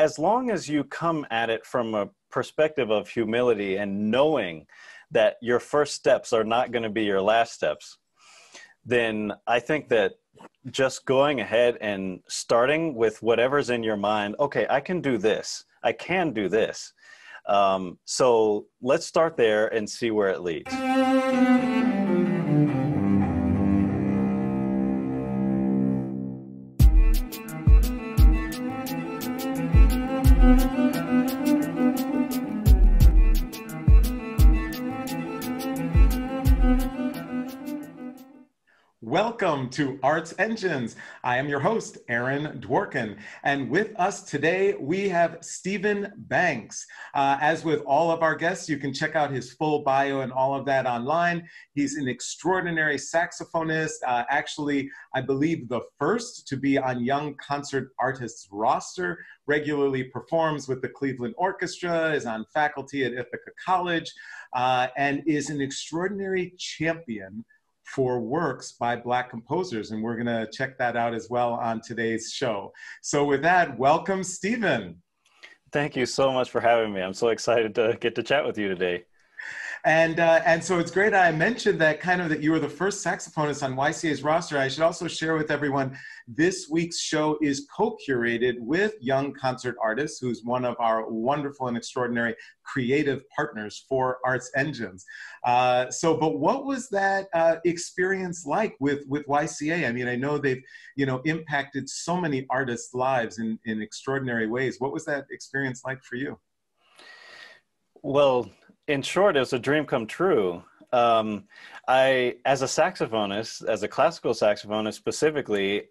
as long as you come at it from a perspective of humility and knowing that your first steps are not going to be your last steps, then I think that just going ahead and starting with whatever's in your mind, okay, I can do this, I can do this. Um, so let's start there and see where it leads. Welcome to Arts Engines. I am your host, Aaron Dworkin. And with us today, we have Steven Banks. Uh, as with all of our guests, you can check out his full bio and all of that online. He's an extraordinary saxophonist, uh, actually, I believe the first to be on Young Concert Artists roster, regularly performs with the Cleveland Orchestra, is on faculty at Ithaca College, uh, and is an extraordinary champion for works by Black composers. And we're going to check that out as well on today's show. So, with that, welcome, Steven. Thank you so much for having me. I'm so excited to get to chat with you today. And uh, and so it's great. I mentioned that kind of that you were the first saxophonist on YCA's roster. I should also share with everyone this week's show is co-curated with Young Concert Artists, who's one of our wonderful and extraordinary creative partners for Arts Engines. Uh, so, but what was that uh, experience like with with YCA? I mean, I know they've you know impacted so many artists' lives in in extraordinary ways. What was that experience like for you? Well, in short, it was a dream come true. Um, I, as a saxophonist, as a classical saxophonist specifically,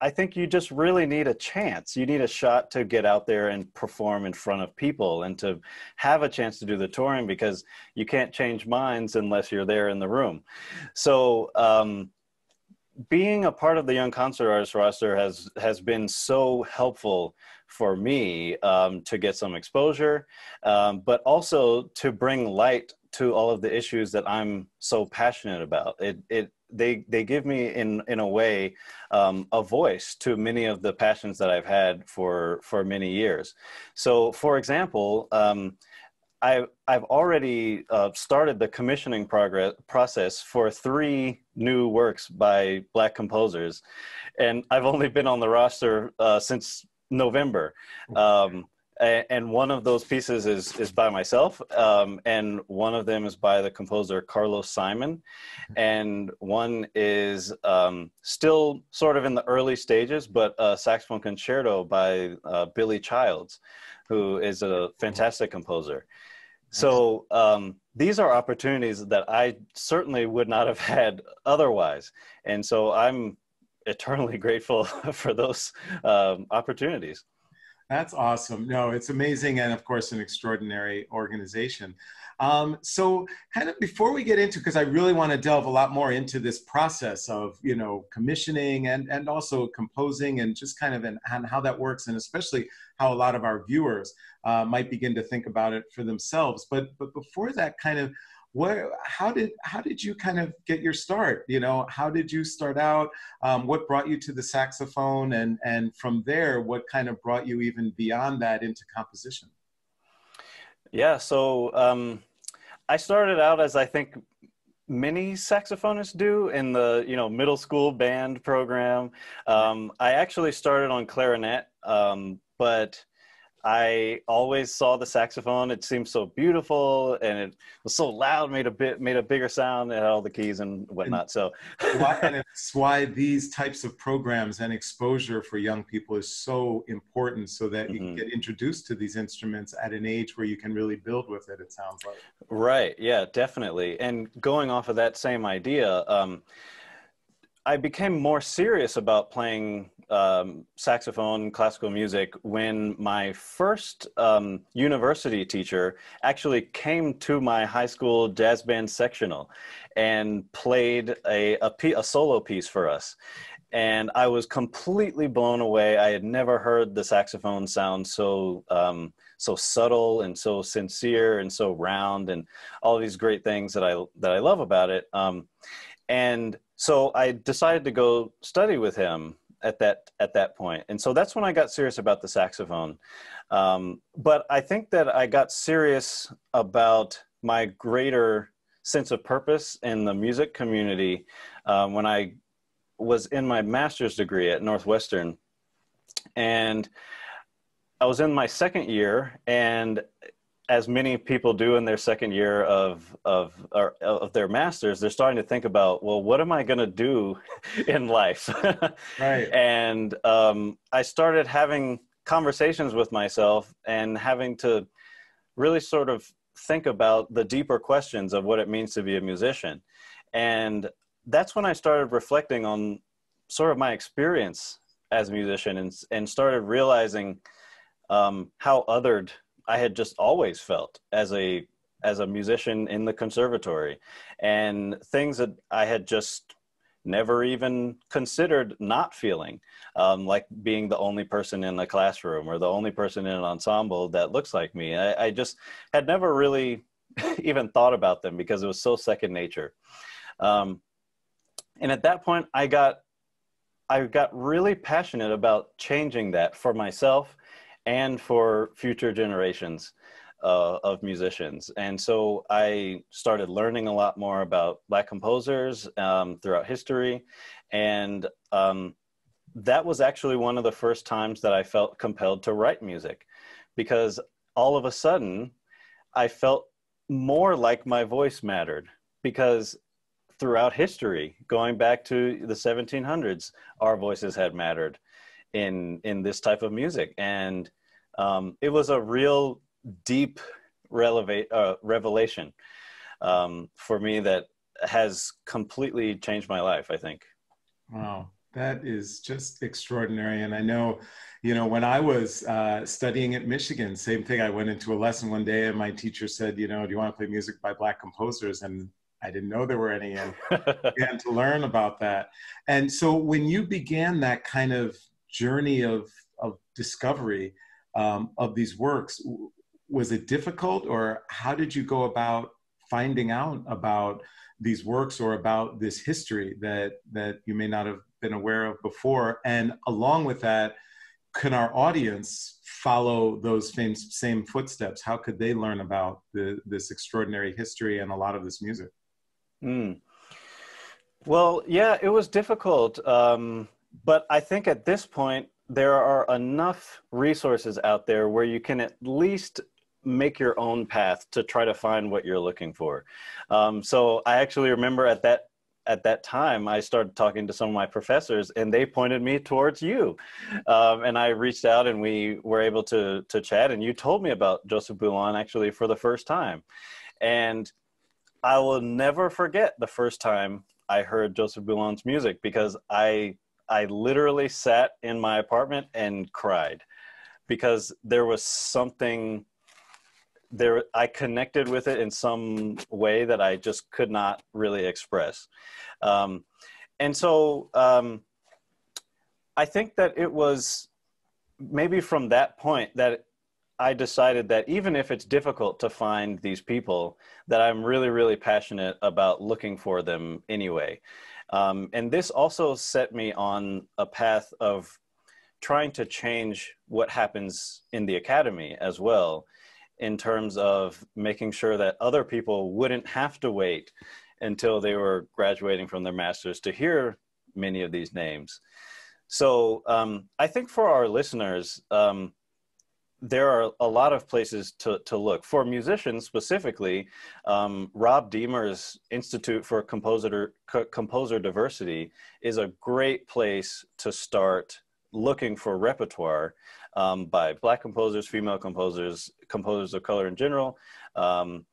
I think you just really need a chance. You need a shot to get out there and perform in front of people and to have a chance to do the touring because you can't change minds unless you're there in the room. So, um, being a part of the Young Concert Artist roster has has been so helpful for me um, to get some exposure, um, but also to bring light to all of the issues that I'm so passionate about. It it they they give me in in a way um, a voice to many of the passions that I've had for for many years. So, for example. Um, I, I've already uh, started the commissioning progress process for three new works by Black composers, and I've only been on the roster uh, since November. Um, and one of those pieces is is by myself, um, and one of them is by the composer Carlos Simon, and one is um, still sort of in the early stages, but a saxophone concerto by uh, Billy Childs, who is a fantastic composer. So um, these are opportunities that I certainly would not have had otherwise, and so I'm eternally grateful for those um, opportunities. That's awesome. No, it's amazing, and of course, an extraordinary organization. Um, so, kind of before we get into, because I really want to delve a lot more into this process of you know commissioning and and also composing, and just kind of and how that works, and especially how a lot of our viewers uh, might begin to think about it for themselves. But but before that, kind of what how did how did you kind of get your start? You know how did you start out? Um, what brought you to the saxophone? And and from there what kind of brought you even beyond that into composition? Yeah so um, i started out as i think many saxophonists do in the you know middle school band program. Um, i actually started on clarinet um, but I always saw the saxophone. It seemed so beautiful, and it was so loud. made a bit made a bigger sound. It had all the keys and whatnot. And so, why, and it's why these types of programs and exposure for young people is so important, so that you mm-hmm. can get introduced to these instruments at an age where you can really build with it. It sounds like. Right. Yeah. Definitely. And going off of that same idea. Um, I became more serious about playing um, saxophone, classical music, when my first um, university teacher actually came to my high school jazz band sectional and played a, a, a solo piece for us. And I was completely blown away. I had never heard the saxophone sound so um, so subtle and so sincere and so round, and all these great things that I that I love about it. Um, and so I decided to go study with him at that at that point, and so that's when I got serious about the saxophone. Um, but I think that I got serious about my greater sense of purpose in the music community um, when I was in my master's degree at Northwestern, and I was in my second year, and as many people do in their second year of of or, of their masters, they're starting to think about, well, what am I going to do in life? right. And um, I started having conversations with myself and having to really sort of think about the deeper questions of what it means to be a musician. And that's when I started reflecting on sort of my experience as a musician and, and started realizing um, how othered I had just always felt as a as a musician in the conservatory, and things that I had just never even considered not feeling, um, like being the only person in the classroom or the only person in an ensemble that looks like me. I, I just had never really even thought about them because it was so second nature. Um, and at that point, I got I got really passionate about changing that for myself and for future generations uh, of musicians. And so I started learning a lot more about Black composers um, throughout history. And um, that was actually one of the first times that I felt compelled to write music because all of a sudden I felt more like my voice mattered because throughout history, going back to the 1700s, our voices had mattered in in this type of music and um, it was a real deep uh, revelation um, for me that has completely changed my life, I think. Wow, that is just extraordinary. And I know, you know, when I was uh, studying at Michigan, same thing. I went into a lesson one day and my teacher said, you know, do you want to play music by Black composers? And I didn't know there were any and began to learn about that. And so when you began that kind of journey of, of discovery, um, of these works. Was it difficult, or how did you go about finding out about these works or about this history that that you may not have been aware of before? And along with that, can our audience follow those same, same footsteps? How could they learn about the, this extraordinary history and a lot of this music? Mm. Well, yeah, it was difficult. Um, but I think at this point, there are enough resources out there where you can at least make your own path to try to find what you're looking for. Um, so I actually remember at that at that time I started talking to some of my professors and they pointed me towards you. Um, and I reached out and we were able to to chat and you told me about Joseph Bologne actually for the first time. And I will never forget the first time I heard Joseph Bologne's music because I I literally sat in my apartment and cried because there was something there I connected with it in some way that I just could not really express. Um, and so um, I think that it was maybe from that point that I decided that even if it's difficult to find these people, that I'm really, really passionate about looking for them anyway. Um, and this also set me on a path of trying to change what happens in the academy as well, in terms of making sure that other people wouldn't have to wait until they were graduating from their masters to hear many of these names. So um, I think for our listeners, um, there are a lot of places to, to look. For musicians specifically, um, Rob Deemer's Institute for Composer, Composer Diversity is a great place to start looking for repertoire um, by Black composers, female composers, composers of color in general. Um,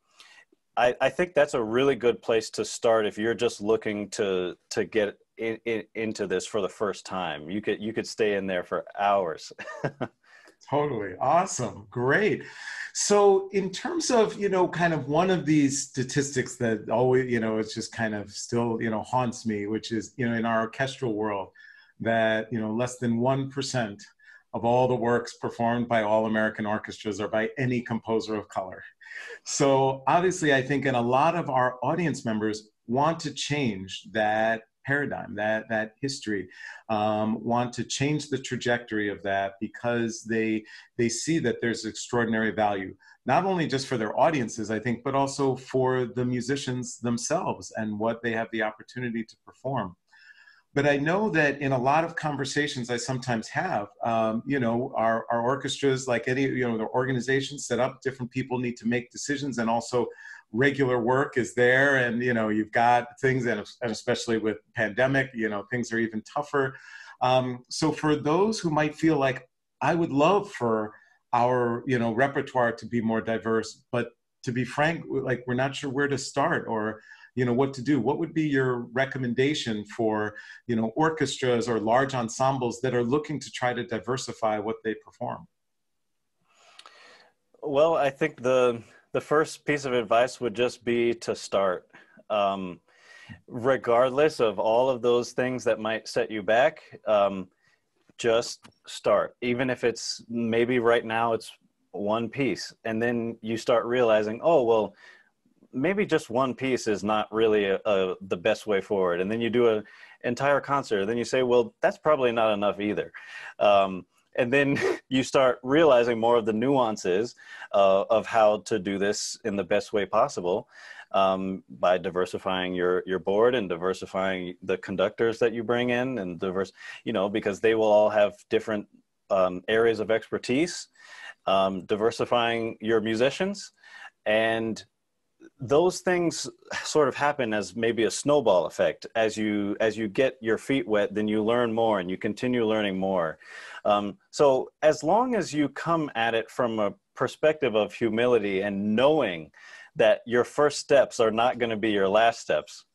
I, I, think that's a really good place to start if you're just looking to to get in, in, into this for the first time. You could you could stay in there for hours. Totally. Awesome. Great. So, in terms of, you know, kind of one of these statistics that always, you know, it's just kind of still, you know, haunts me, which is, you know, in our orchestral world, that, you know, less than 1% of all the works performed by all American orchestras are by any composer of color. So, obviously, I think, and a lot of our audience members want to change that paradigm, that that history, um, want to change the trajectory of that because they they see that there's extraordinary value, not only just for their audiences, I think, but also for the musicians themselves and what they have the opportunity to perform. But I know that in a lot of conversations I sometimes have, um, you know, our, our orchestras, like any, you know, the organizations set up, different people need to make decisions and also regular work is there and you know you've got things and, and especially with pandemic you know things are even tougher. Um, so for those who might feel like i would love for our you know repertoire to be more diverse but to be frank like we're not sure where to start or you know what to do what would be your recommendation for you know orchestras or large ensembles that are looking to try to diversify what they perform? Well i think the the first piece of advice would just be to start. Um, regardless of all of those things that might set you back, um, just start. Even if it's maybe right now it's one piece, and then you start realizing, oh, well, maybe just one piece is not really a, a, the best way forward. And then you do an entire concert, then you say, well, that's probably not enough either. Um, and then you start realizing more of the nuances uh, of how to do this in the best way possible um, by diversifying your your board and diversifying the conductors that you bring in and diverse you know because they will all have different um, areas of expertise um, diversifying your musicians and those things sort of happen as maybe a snowball effect. As you as you get your feet wet then you learn more and you continue learning more. Um, so as long as you come at it from a perspective of humility and knowing that your first steps are not going to be your last steps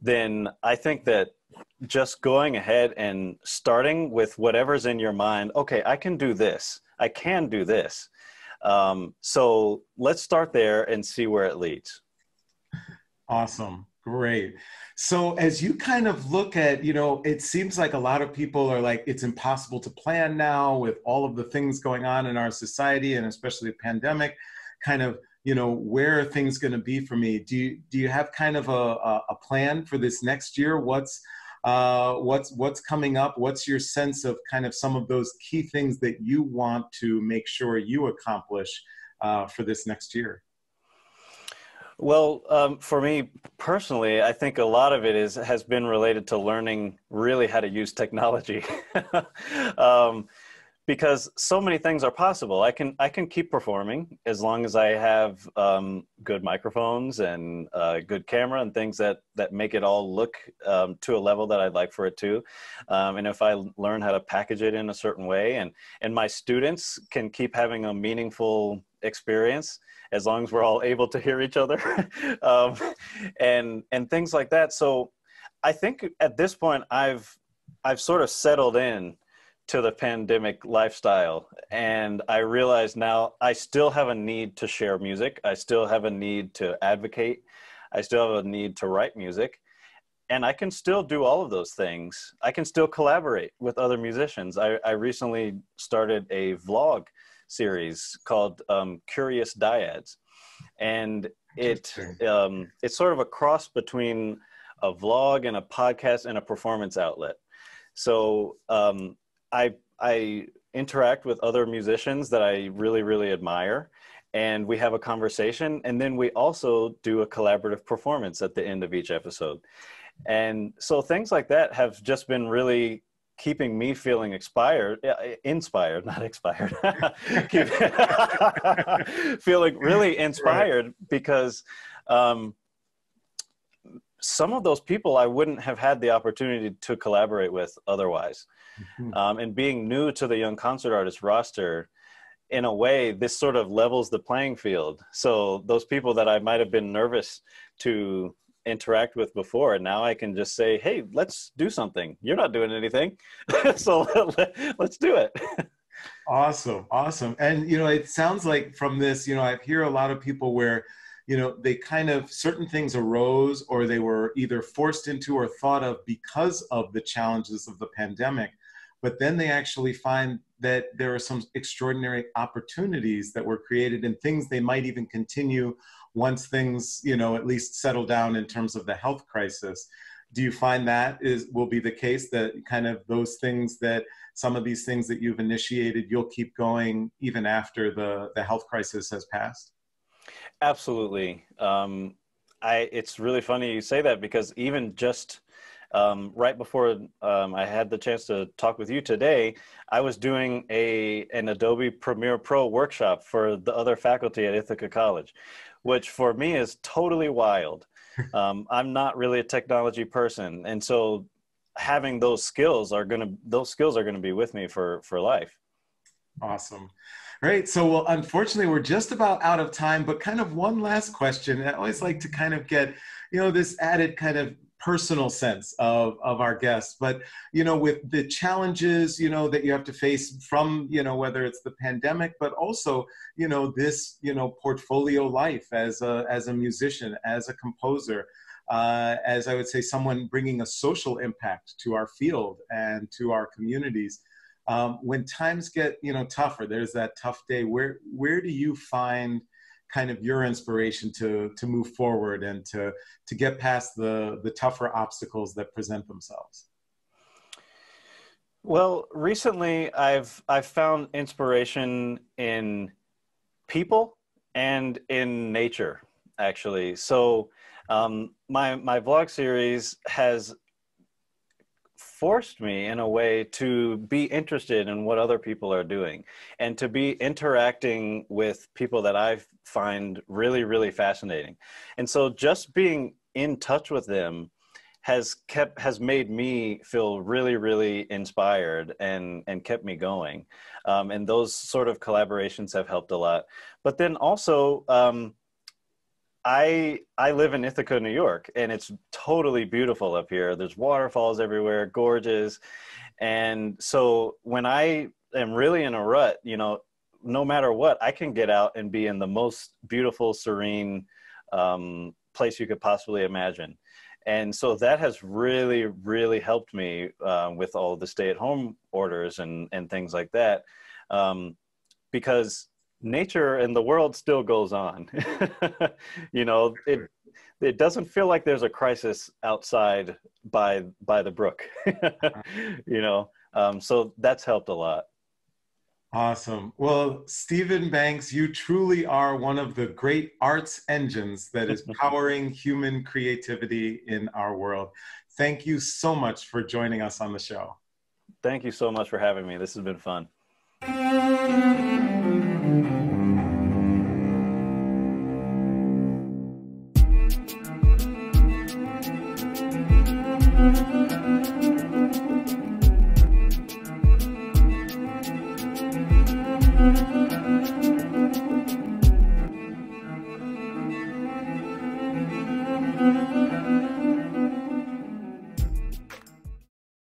then i think that just going ahead and starting with whatever's in your mind okay i can do this. I can do this um, so let's start there and see where it leads. Awesome. Great. So as you kind of look at, you know, it seems like a lot of people are like, it's impossible to plan now with all of the things going on in our society and especially the pandemic, kind of, you know, where are things going to be for me? Do you, do you have kind of a, a plan for this next year? What's, uh, what's what's coming up? What's your sense of kind of some of those key things that you want to make sure you accomplish uh, for this next year? Well, um, for me personally, I think a lot of it is has been related to learning really how to use technology. um, because so many things are possible. I can I can keep performing as long as I have um, good microphones and uh, good camera and things that that make it all look um, to a level that I'd like for it to. Um, and if I learn how to package it in a certain way, and and my students can keep having a meaningful experience as long as we're all able to hear each other, um, and and things like that. So I think at this point I've I've sort of settled in to the pandemic lifestyle and i realize now i still have a need to share music. I still have a need to advocate. I still have a need to write music and i can still do all of those things. I can still collaborate with other musicians. I, I recently started a vlog series called um, curious dyads and it um, it's sort of a cross between a vlog and a podcast and a performance outlet. So um, I I interact with other musicians that I really really admire and we have a conversation and then we also do a collaborative performance at the end of each episode. And so things like that have just been really keeping me feeling inspired inspired not expired feeling really inspired right. because um, some of those people I wouldn't have had the opportunity to collaborate with otherwise. Mm-hmm. Um, and being new to the Young Concert Artist roster, in a way, this sort of levels the playing field. So those people that I might have been nervous to interact with before, now I can just say, "Hey, let's do something. You're not doing anything, so let's do it." awesome, awesome. And you know, it sounds like from this, you know, I hear a lot of people where you know they kind of certain things arose or they were either forced into or thought of because of the challenges of the pandemic but then they actually find that there are some extraordinary opportunities that were created and things they might even continue once things you know at least settle down in terms of the health crisis. Do you find that is will be the case that kind of those things that some of these things that you've initiated you'll keep going even after the the health crisis has passed? Absolutely. Um, i it's really funny you say that because even just um, right before um, I had the chance to talk with you today, I was doing a an Adobe Premiere Pro workshop for the other faculty at Ithaca College, which for me is totally wild. Um, I'm not really a technology person, and so having those skills are gonna those skills are gonna be with me for for life. Awesome. Great. So, well, unfortunately, we're just about out of time, but kind of one last question. I always like to kind of get, you know, this added kind of personal sense of, of our guests. But you know with the challenges you know that you have to face from you know whether it's the pandemic but also you know this you know portfolio life as a as a musician as a composer uh, as i would say someone bringing a social impact to our field and to our communities um, when times get you know tougher there's that tough day where where do you find kind of your inspiration to to move forward and to to get past the the tougher obstacles that present themselves? Well recently i've i've found inspiration in people and in nature actually. So um, my my vlog series has forced me in a way to be interested in what other people are doing and to be interacting with people that I find really, really fascinating. And so just being in touch with them has kept has made me feel really really inspired and and kept me going um, and those sort of collaborations have helped a lot but then also um, I I live in Ithaca, New York, and it's totally beautiful up here. There's waterfalls everywhere, gorgeous. And so when I am really in a rut, you know, no matter what, I can get out and be in the most beautiful, serene um, place you could possibly imagine. And so that has really, really helped me uh, with all the stay-at-home orders and and things like that, um, because nature and the world still goes on. you know, it it doesn't feel like there's a crisis outside by by the brook. you know, um, so that's helped a lot. Awesome. Well, Steven Banks, you truly are one of the great arts engines that is powering human creativity in our world. Thank you so much for joining us on the show. Thank you so much for having me. This has been fun. Mm-hmm.